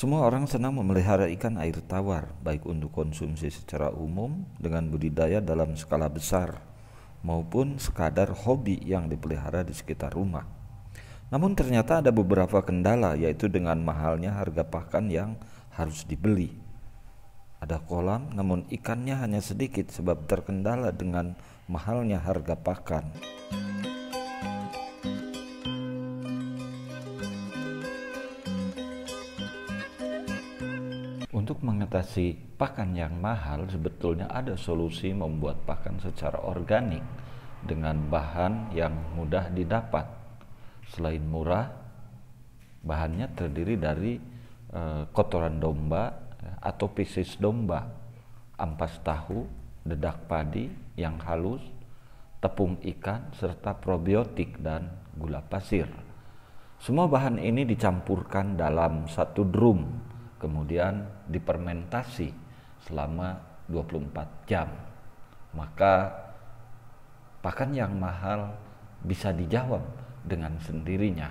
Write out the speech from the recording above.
Semua orang senang memelihara ikan air tawar, baik untuk konsumsi secara umum dengan budidaya dalam skala besar maupun sekadar hobi yang dipelihara di sekitar rumah. Namun ternyata ada beberapa kendala yaitu dengan mahalnya harga pakan yang harus dibeli. Ada kolam namun ikannya hanya sedikit sebab terkendala dengan mahalnya harga pakan. Untuk mengatasi pakan yang mahal, sebetulnya ada solusi membuat pakan secara organik dengan bahan yang mudah didapat. Selain murah, bahannya terdiri dari e, kotoran domba atau pisis domba, ampas tahu, dedak padi yang halus, tepung ikan, serta probiotik dan gula pasir. Semua bahan ini dicampurkan dalam satu drum kemudian dipermentasi selama 24 jam. Maka pakan yang mahal bisa dijawab dengan sendirinya.